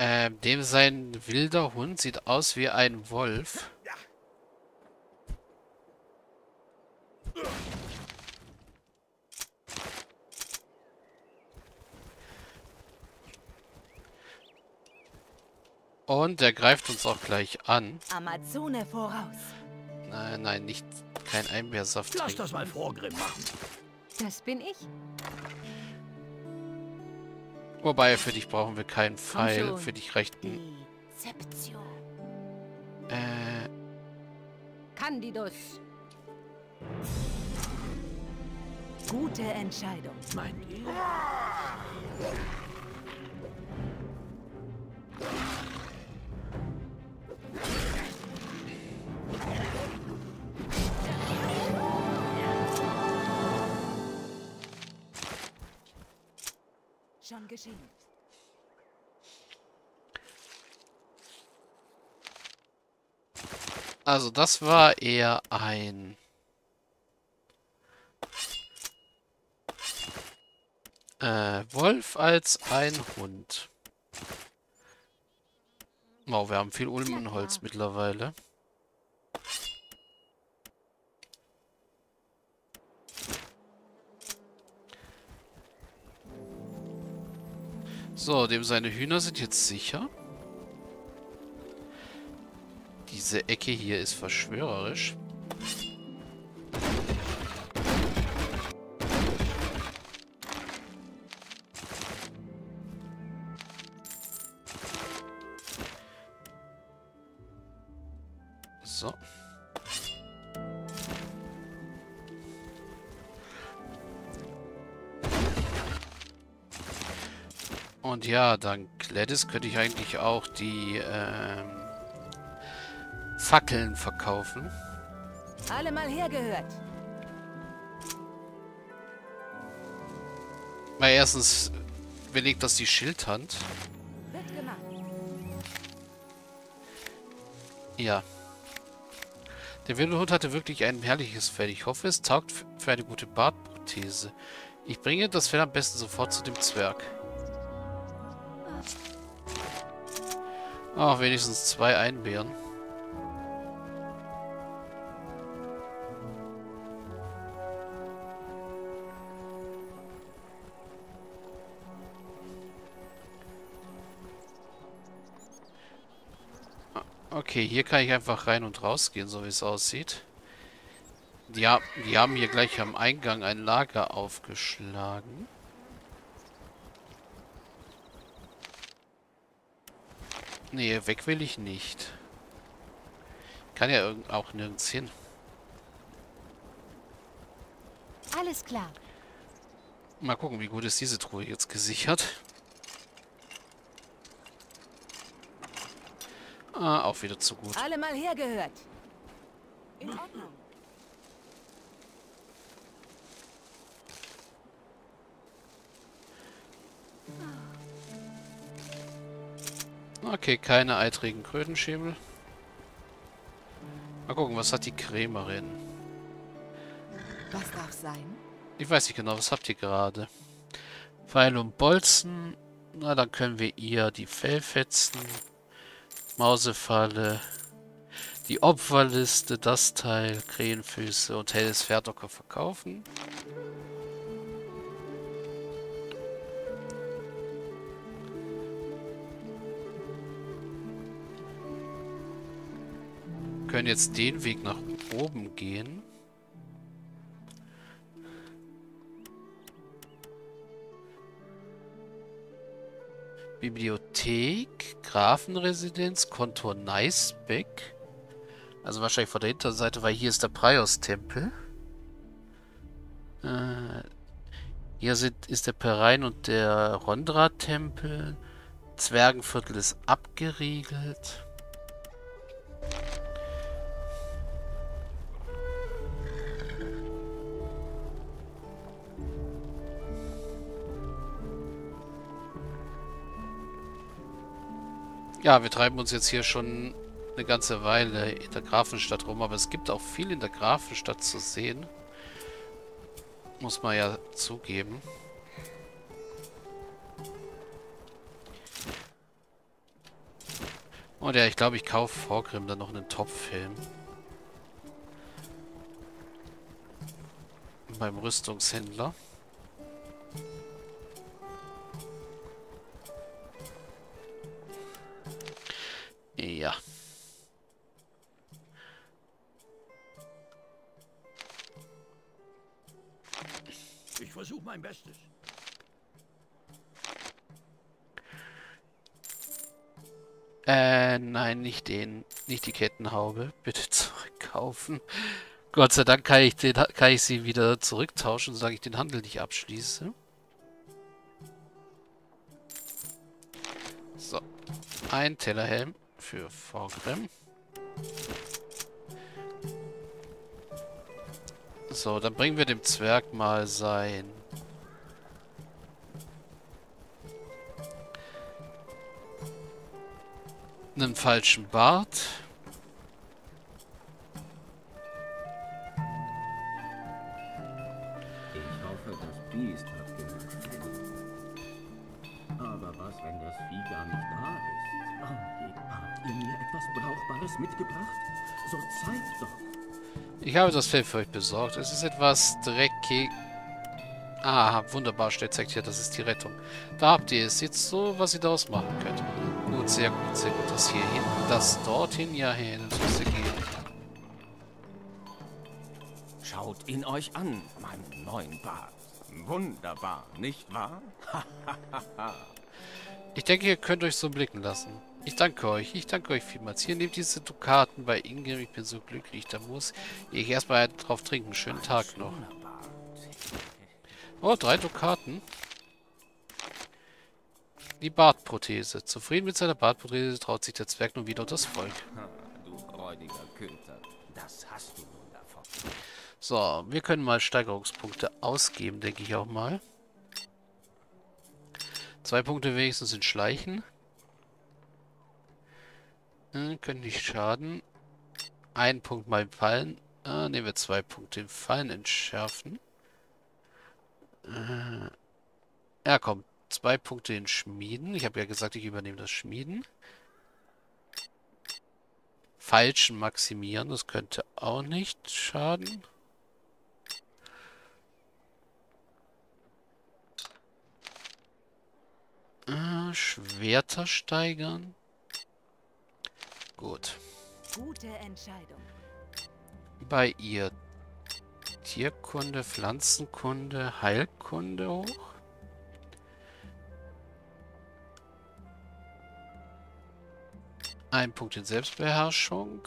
Ähm, dem sein wilder Hund sieht aus wie ein Wolf. Und der greift uns auch gleich an. Amazone voraus. Nein, nein, nicht kein Einbeersaft. Lass das mal Vorgrimm machen. Das bin ich. Wobei, für dich brauchen wir keinen Pfeil. Für dich reicht ein... Deception. Äh, Candidus. Gute Entscheidung. Meint ihr? Schon geschehen. also das war eher ein... Äh, Wolf als ein Hund. Wow, wir haben viel Ulmenholz mittlerweile. So, dem seine Hühner sind jetzt sicher. Diese Ecke hier ist verschwörerisch. So. Und ja, dank Gladys könnte ich eigentlich auch die ähm, Fackeln verkaufen. Alle mal hergehört. Weil erstens belegt das die Schildhand. Ja. Der Wildhund hatte wirklich ein herrliches Fell. Ich hoffe, es taugt für eine gute Bartprothese. Ich bringe das Fell am besten sofort zu dem Zwerg. Ach, wenigstens zwei Einbeeren. Okay, hier kann ich einfach rein und rausgehen, so wie es aussieht. Die, die haben hier gleich am Eingang ein Lager aufgeschlagen. Nee, weg will ich nicht. Kann ja auch nirgends hin. Alles klar. Mal gucken, wie gut ist diese Truhe jetzt gesichert. Ah, auch wieder zu gut. Alle mal hergehört. In Ordnung. Okay, keine eitrigen Krötenschemel. Mal gucken, was hat die Krämerin? Was darf sein? Ich weiß nicht genau, was habt ihr gerade? Pfeil und Bolzen. Na, dann können wir ihr die Fellfetzen, Mausefalle, die Opferliste, das Teil, Krähenfüße und helles Pferdocker verkaufen. Können jetzt den Weg nach oben gehen. Bibliothek, Grafenresidenz, Kontor Neisbeck. Also wahrscheinlich von der Hinterseite, weil hier ist der Praios-Tempel. Äh, hier sind, ist der Perein und der Rondra-Tempel. Zwergenviertel ist abgeriegelt. Ja, wir treiben uns jetzt hier schon eine ganze Weile in der Grafenstadt rum, aber es gibt auch viel in der Grafenstadt zu sehen. Muss man ja zugeben. Und ja, ich glaube, ich kaufe Vorgrim dann noch einen Top-Film. Beim Rüstungshändler. Bestes. Äh, nein, nicht den. Nicht die Kettenhaube. Bitte zurückkaufen. Gott sei Dank kann ich, den, kann ich sie wieder zurücktauschen, solange ich den Handel nicht abschließe. So. Ein Tellerhelm für Vorgrim. So, dann bringen wir dem Zwerg mal sein... einen falschen Bart. Ich hoffe, das Biest hat Fell. Aber was, wenn das Vieh gar nicht da ist? Oh, habt ihr mir etwas Brauchbares mitgebracht? So zeigt doch. Ich habe das Fell für euch besorgt. Es ist etwas dreckig. Ah, wunderbar, steht zeigt hier, das ist die Rettung. Da habt ihr es. Jetzt so, was ihr daraus machen könnt. Gut, sehr gut, sehr gut. Das hier hin, das dorthin, ja, hin, das müsste gehen. Schaut ihn euch an, meinen neuen Bart. Wunderbar, nicht wahr? Ich denke, ihr könnt euch so blicken lassen. Ich danke euch, ich danke euch vielmals. Hier nehmt diese Dukaten bei Ingrid, ich bin so glücklich. Da muss ich erstmal drauf trinken. Schönen Tag noch. Oh, drei Dukaten. Die Bartprothese. Zufrieden mit seiner Bartprothese traut sich der Zwerg nun wieder das Volk. Ha, du räudiger Köter, das hast du nun davon. So, wir können mal Steigerungspunkte ausgeben, denke ich auch mal. Zwei Punkte wenigstens in Schleichen. Äh, können nicht schaden. Ein Punkt mal im Fallen. Äh, nehmen wir zwei Punkte im Fallen entschärfen. Äh, ja, komm. Zwei Punkte in Schmieden. Ich habe ja gesagt, ich übernehme das Schmieden. Falschen maximieren. Das könnte auch nicht schaden. Äh, Schwerter steigern. Gut. Gute Entscheidung. Bei ihr Tierkunde, Pflanzenkunde, Heilkunde hoch. Ein Punkt in Selbstbeherrschung.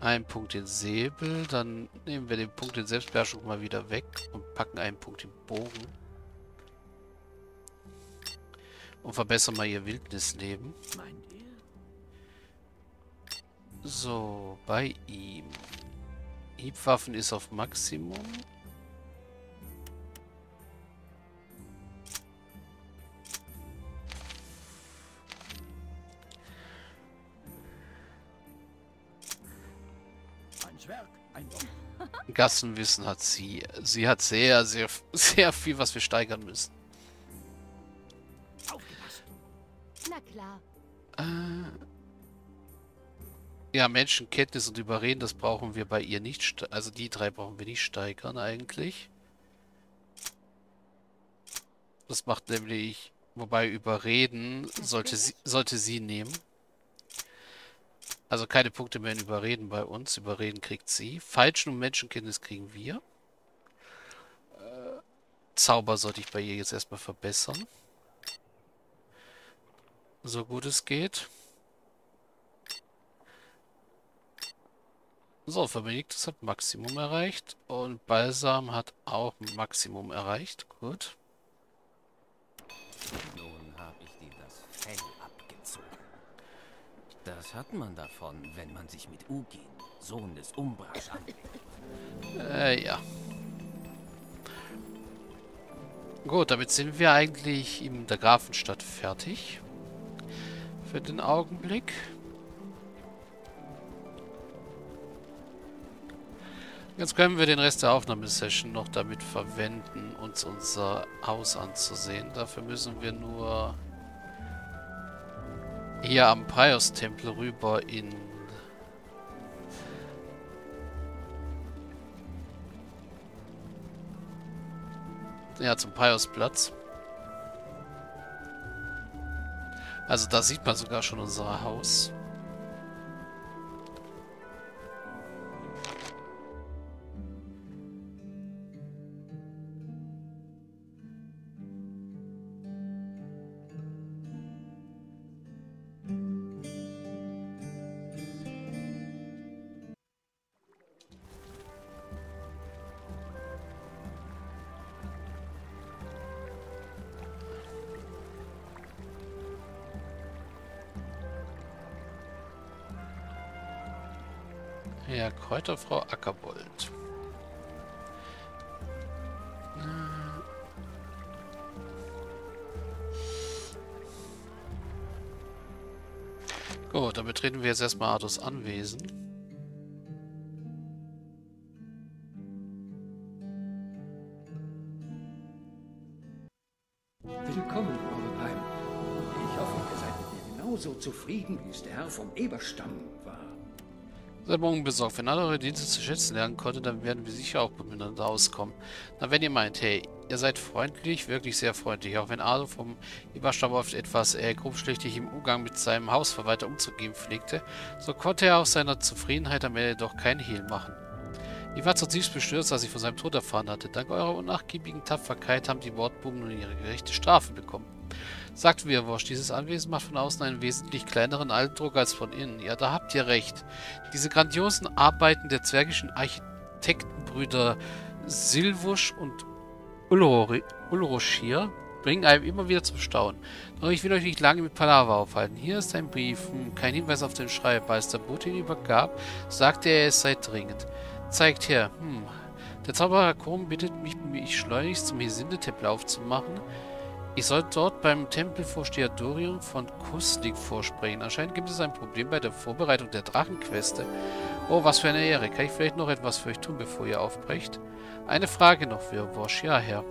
Ein Punkt in Säbel. Dann nehmen wir den Punkt in Selbstbeherrschung mal wieder weg und packen einen Punkt im Bogen. Und verbessern mal ihr Wildnisleben. So, bei ihm. Hiebwaffen ist auf Maximum. Gassenwissen hat sie. Sie hat sehr, sehr, sehr viel, was wir steigern müssen. Na klar. Äh, ja, Menschenkenntnis und Überreden, das brauchen wir bei ihr nicht. Also die drei brauchen wir nicht steigern eigentlich. Das macht nämlich... Wobei Überreden sollte sie, sollte sie nehmen. Also keine Punkte mehr in Überreden bei uns. Überreden kriegt sie. Falschen und Menschenkenntnis kriegen wir. Äh, Zauber sollte ich bei ihr jetzt erstmal verbessern. So gut es geht. So, Verbenigtes hat Maximum erreicht. Und Balsam hat auch Maximum erreicht. Gut. Nun habe ich dir das Fell. Das hat man davon, wenn man sich mit Ugin, Sohn des Umbrasch, anlegt. Äh, ja. Gut, damit sind wir eigentlich in der Grafenstadt fertig. Für den Augenblick. Jetzt können wir den Rest der Aufnahmesession noch damit verwenden, uns unser Haus anzusehen. Dafür müssen wir nur hier am Pius-Tempel rüber in... Ja, zum Pius-Platz. Also da sieht man sogar schon unser Haus. Ja, Kräuterfrau Ackerbold. Gut, dann betreten wir jetzt erstmal Artus Anwesen. Willkommen, Orenheim. Ich hoffe, ihr seid mit mir genauso zufrieden, wie es der Herr vom Eberstamm war. Seid morgen besorgt. Wenn alle eure Dienste zu schätzen lernen konnte, dann werden wir sicher auch miteinander auskommen. Na, wenn ihr meint, hey, ihr seid freundlich, wirklich sehr freundlich, auch wenn Ardo vom Eberstamm oft etwas äh, grobschlächtig im Umgang mit seinem Hausverwalter umzugehen pflegte, so konnte er aus seiner Zufriedenheit am Ende doch keinen Hehl machen. Ich war zutiefst bestürzt, als ich von seinem Tod erfahren hatte. Dank eurer unnachgiebigen Tapferkeit haben die Wortbuben nun ihre gerechte Strafe bekommen. Sagt Wirwosch, dieses Anwesen macht von außen einen wesentlich kleineren Eindruck als von innen. Ja, da habt ihr recht. Diese grandiosen Arbeiten der zwergischen Architektenbrüder Silvusch und Ulroschir bringen einem immer wieder zum Staunen. Doch ich will euch nicht lange mit Palaver aufhalten. Hier ist ein Brief, hm, kein Hinweis auf den Schreiber. Als der Bote ihn übergab, sagte er, es sei dringend. Zeigt her, hm. Der Zauberer Krom bittet mich, mich schleunigst zum Hesinde-Tempel aufzumachen. Ich soll dort beim Tempelvorsteher Dorion von Kuslik vorsprechen. Anscheinend gibt es ein Problem bei der Vorbereitung der Drachenqueste. Oh, was für eine Ehre. Kann ich vielleicht noch etwas für euch tun, bevor ihr aufbrecht? Eine Frage noch, Wirwosch. Ja, Herr.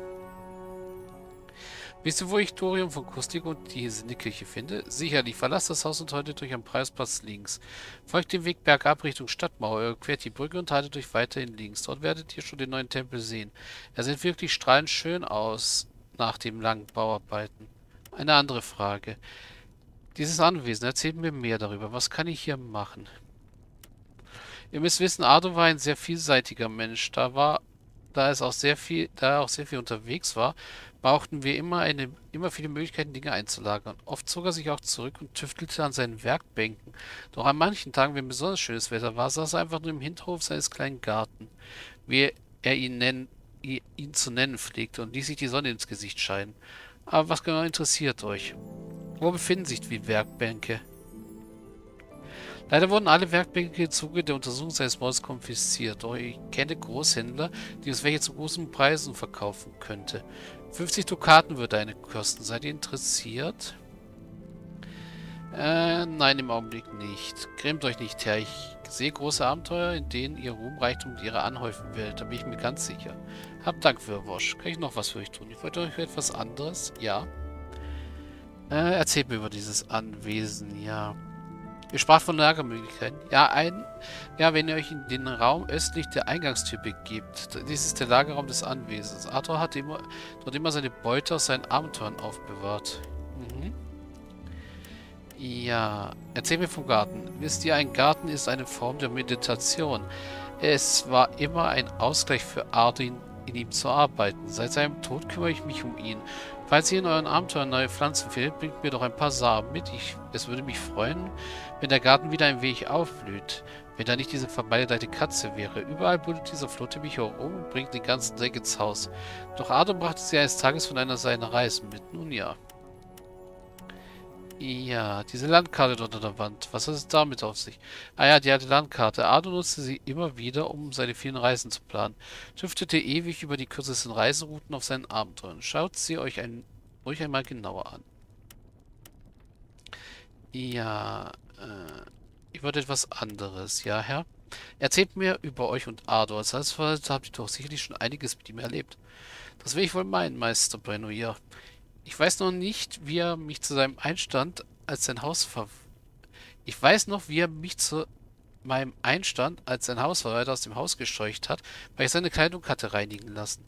Wisst ihr, wo ich Dorion von Kustik und die Hesindekirche finde? Sicherlich. Verlasst das Haus und haltet euch am Preisplatz links. Folgt dem Weg bergab Richtung Stadtmauer, überquert die Brücke und haltet euch weiterhin links. Dort werdet ihr schon den neuen Tempel sehen. Er sieht wirklich strahlend schön aus nach den langen Bauarbeiten. Eine andere Frage. Dieses Anwesen, erzählt mir mehr darüber. Was kann ich hier machen? Ihr müsst wissen, Ardo war ein sehr vielseitiger Mensch. Da war, da es auch sehr viel, da er auch sehr viel unterwegs war, brauchten wir immer eine, immer viele Möglichkeiten, Dinge einzulagern. Oft zog er sich auch zurück und tüftelte an seinen Werkbänken. Doch an manchen Tagen, wenn besonders schönes Wetter war, saß er einfach nur im Hinterhof seines kleinen Garten, wie er ihn nennt, ihn zu nennen pflegte und ließ sich die Sonne ins Gesicht scheinen. Aber was genau interessiert euch? Wo befinden sich die Werkbänke? Leider wurden alle Werkbänke im Zuge der Untersuchung seines Mordes konfisziert, doch ich kenne Großhändler, die uns welche zu großen Preisen verkaufen könnte. 50 Dukaten würde eine kosten. Seid ihr interessiert? Äh, nein, im Augenblick nicht. Grämt euch nicht, Herr. Ich sehe große Abenteuer, in denen ihr Ruhm, Reichtum und ihre anhäufen werdet. Da bin ich mir ganz sicher. Habt Dank für Wosch. Kann ich noch was für euch tun? Ich wollte euch etwas anderes? Ja. Äh, erzählt mir über dieses Anwesen, ja. Ihr sprach von Lagermöglichkeiten. Ja, ein, ja, wenn ihr euch in den Raum östlich der Eingangstür begibt. Dies ist der Lagerraum des Anwesens. Arthur hatte immer, dort immer seine Beute aus seinen Abenteuern aufbewahrt. Mhm. Ja, erzähl mir vom Garten. Wisst ihr, ein Garten ist eine Form der Meditation. Es war immer ein Ausgleich für Arthur, in ihm zu arbeiten. Seit seinem Tod kümmere ich mich um ihn. Falls ihr in euren Abenteuern neue Pflanzen findet, bringt mir doch ein paar Samen mit. Ich, es würde mich freuen, wenn der Garten wieder ein wenig aufblüht. Wenn da nicht diese vermaledeite Katze wäre. Überall brütet diese Flotte mich herum und bringt den ganzen Dreck ins Haus. Doch Adam brachte sie eines Tages von einer seiner Reisen mit. Nun ja. Ja, diese Landkarte dort an der Wand. Was hat es damit auf sich? Ah ja, die alte Landkarte. Ardo nutzte sie immer wieder, um seine vielen Reisen zu planen. Tüftete ewig über die kürzesten Reiserouten auf seinen Abenteuern. Schaut sie euch ein, ruhig einmal genauer an. Ja, äh, ich wollte etwas anderes. Ja, Herr? Erzählt mir über euch und Ardo. Als Salzverwalter habt ihr doch sicherlich schon einiges mit ihm erlebt. Das will ich wohl meinen, Meister Brennoir. Ich weiß noch nicht, wie er mich zu seinem Einstand als sein Haus ver... Ich weiß noch, wie er mich zu meinem Einstand als sein Hausverwalter aus dem Haus gescheucht hat, weil ich seine Kleidung hatte reinigen lassen.